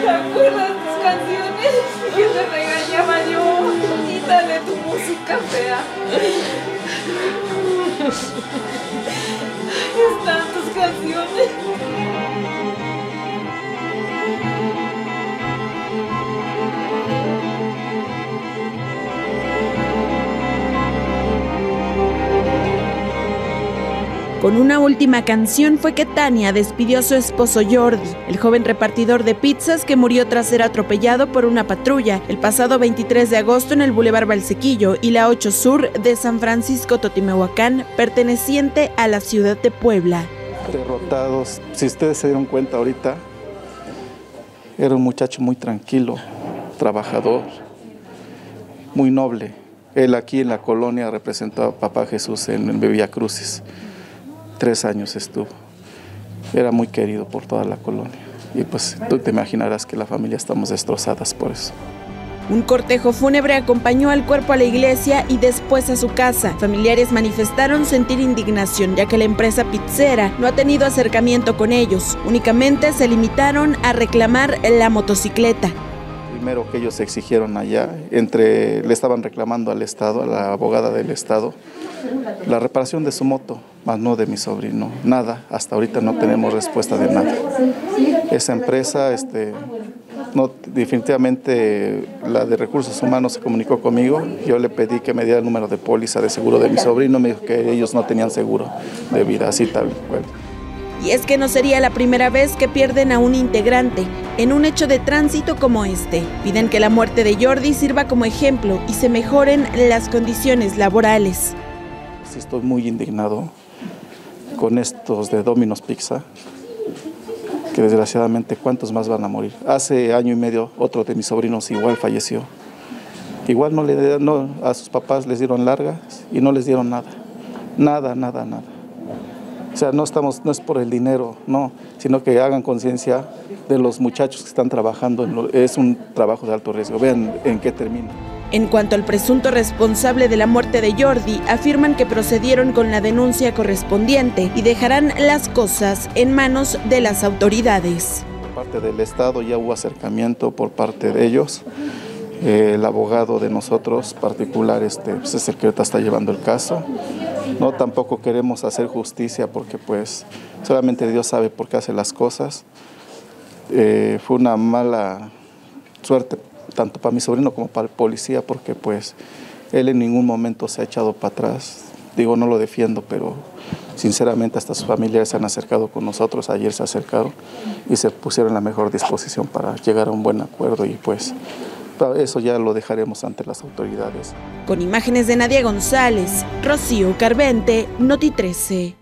¿Te acuerdas tus canciones? Que te regañaba yo. Quítale tu música fea. Con una última canción fue que Tania despidió a su esposo Jordi, el joven repartidor de pizzas que murió tras ser atropellado por una patrulla el pasado 23 de agosto en el Boulevard Valsequillo y la 8 Sur de San Francisco Totimehuacán, perteneciente a la ciudad de Puebla. Derrotados, si ustedes se dieron cuenta ahorita, era un muchacho muy tranquilo, trabajador, muy noble. Él aquí en la colonia representó a Papá Jesús en, en Villa Crucis tres años estuvo. Era muy querido por toda la colonia. Y pues tú te imaginarás que la familia estamos destrozadas por eso. Un cortejo fúnebre acompañó al cuerpo a la iglesia y después a su casa. Familiares manifestaron sentir indignación ya que la empresa pizzera no ha tenido acercamiento con ellos. Únicamente se limitaron a reclamar la motocicleta. Primero que ellos exigieron allá, entre le estaban reclamando al Estado, a la abogada del Estado, la reparación de su moto, más no de mi sobrino. Nada, hasta ahorita no tenemos respuesta de nada. Esa empresa, este, no, definitivamente la de recursos humanos se comunicó conmigo. Yo le pedí que me diera el número de póliza de seguro de mi sobrino. Me dijo que ellos no tenían seguro de vida, así tal cual. Y es que no sería la primera vez que pierden a un integrante en un hecho de tránsito como este. Piden que la muerte de Jordi sirva como ejemplo y se mejoren las condiciones laborales. Estoy muy indignado con estos de Domino's Pizza, que desgraciadamente cuántos más van a morir. Hace año y medio otro de mis sobrinos igual falleció. Igual no le no, a sus papás les dieron largas y no les dieron nada. Nada, nada, nada. O sea, no estamos, no es por el dinero, no, sino que hagan conciencia de los muchachos que están trabajando. En lo, es un trabajo de alto riesgo. Vean en qué termina. En cuanto al presunto responsable de la muerte de Jordi, afirman que procedieron con la denuncia correspondiente y dejarán las cosas en manos de las autoridades. Por parte del Estado ya hubo acercamiento por parte de ellos. Eh, el abogado de nosotros particular este, pues es está llevando el caso. No tampoco queremos hacer justicia porque pues solamente Dios sabe por qué hace las cosas. Eh, fue una mala suerte tanto para mi sobrino como para el policía, porque pues él en ningún momento se ha echado para atrás. Digo, no lo defiendo, pero sinceramente hasta sus familiares se han acercado con nosotros, ayer se acercaron y se pusieron en la mejor disposición para llegar a un buen acuerdo y pues eso ya lo dejaremos ante las autoridades. Con imágenes de Nadia González, Rocío Carvente, Noti 13.